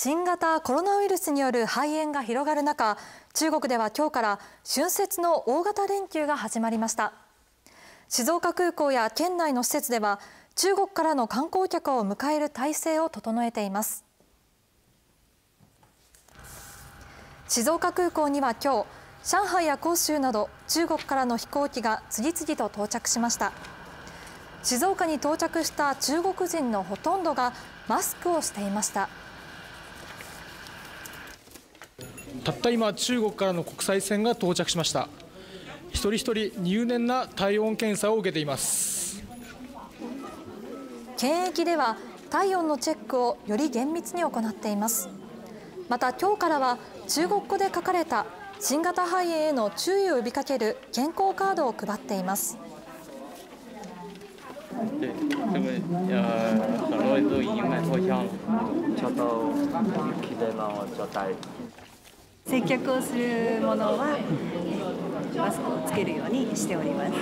新型コロナウイルスによる肺炎が広がる中中国では今日から春節の大型連休が始まりました。静岡空港や県内の施設では中国からの観光客を迎える体制を整えています。静岡空港には今日上海や広州など中国からの飛行機が次々と到着しました。静岡に到着した中国人のほとんどがマスクをしていました。たった今中国からの国際線が到着しました。一人一人入念な体温検査を受けています。検疫では体温のチェックをより厳密に行っています。また今日からは中国語で書かれた新型肺炎への注意を呼びかける健康カードを配っています。接客をするものはマスクをつけるようにしております。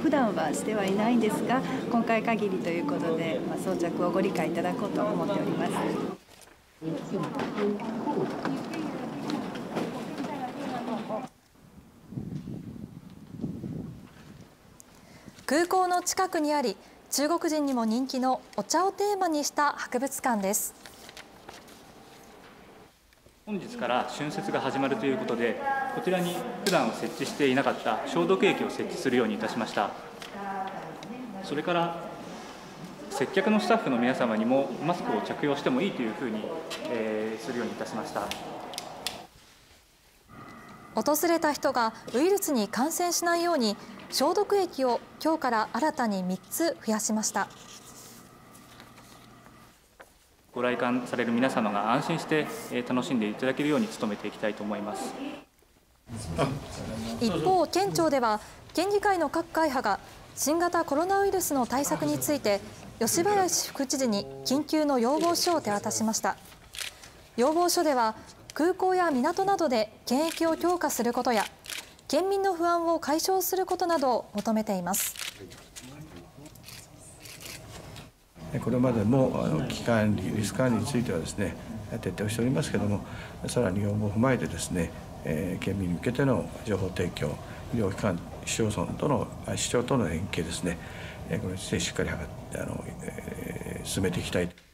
普段はしてはいないんですが今回限りということで、まあ、装着をご理解いただこうと思っております。空港の近くにあり中国人にも人気のお茶をテーマにした博物館です。本日から春節が始まるということでこちらに普段設置していなかった消毒液を設置するようにいたしました。それから接客のスタッフの皆様にもマスクを着用してもいいというふうに、えー、するようにいたしました。訪れた人がウイルスに感染しないように消毒液を今日から新たに3つ増やしました。ご来館される皆様が安心して楽しんでいただけるように努めていきたいと思います。一方県庁では県議会の各会派が新型コロナウイルスの対策について吉林副知事に緊急の要望書を手渡しました。要望書では空港や港などで検疫を強化することや県民の不安を解消することなどを求めています。これまでもあの危機管理リスク管理についてはですね徹底をしておりますけれどもさらに要望を踏まえてですね、えー、県民に向けての情報提供医療機関市町村との市町との連携ですねこれについてしっかりあの、えー、進めていきたい。